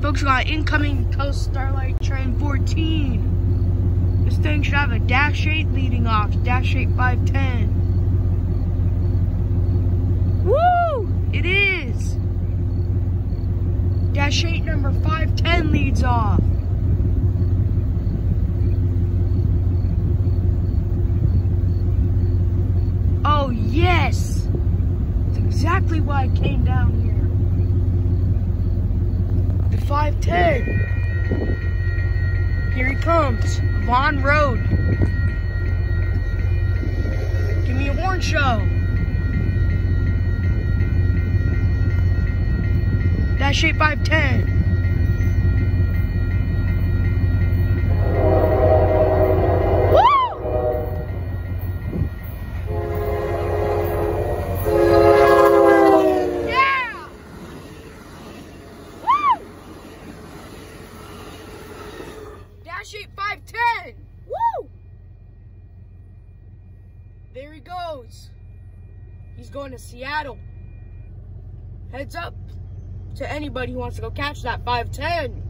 Folks, we got incoming Coast Starlight Train 14. This thing should have a dash 8 leading off, dash 8 510. Woo! It is! Dash 8 number 510 leads off. Oh, yes! That's exactly why I came down here. The 510. Here he comes. Vaughn Road. Give me a horn show. Dash 8 5'10". Woo! There he goes. He's going to Seattle. Heads up to anybody who wants to go catch that 5'10".